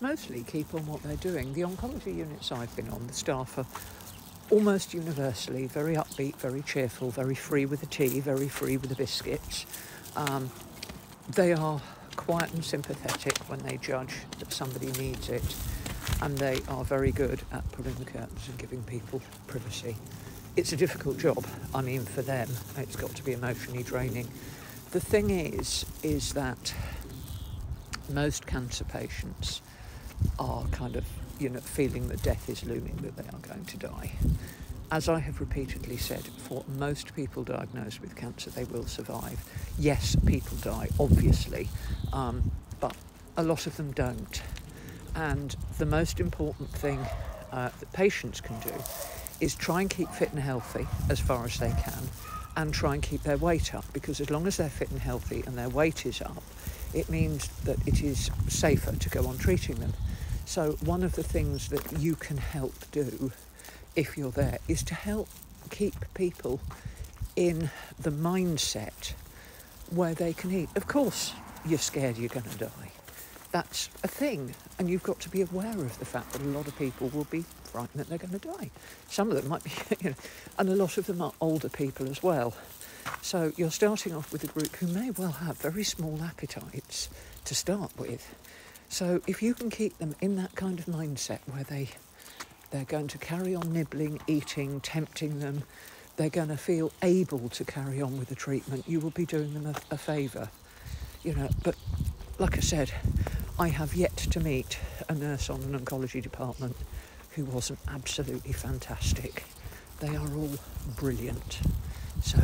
mostly keep on what they're doing. The oncology units I've been on, the staff are almost universally very upbeat, very cheerful, very free with the tea, very free with the biscuits. Um, they are quiet and sympathetic when they judge that somebody needs it, and they are very good at pulling the curtains and giving people privacy. It's a difficult job. I mean, for them, it's got to be emotionally draining. The thing is, is that most cancer patients are kind of, you know, feeling that death is looming, that they are going to die. As I have repeatedly said, for most people diagnosed with cancer, they will survive. Yes, people die, obviously, um, but a lot of them don't. And the most important thing uh, that patients can do is try and keep fit and healthy as far as they can and try and keep their weight up because as long as they're fit and healthy and their weight is up, it means that it is safer to go on treating them. So, one of the things that you can help do if you're there is to help keep people in the mindset where they can eat. Of course, you're scared you're going to die. That's a thing, and you've got to be aware of the fact that a lot of people will be frightened that they're going to die. Some of them might be, you know, and a lot of them are older people as well. So you're starting off with a group who may well have very small appetites to start with. So if you can keep them in that kind of mindset where they they're going to carry on nibbling, eating, tempting them, they're going to feel able to carry on with the treatment, you will be doing them a, a favour. You know, but like I said, I have yet to meet a nurse on an oncology department who wasn't absolutely fantastic. They are all brilliant. So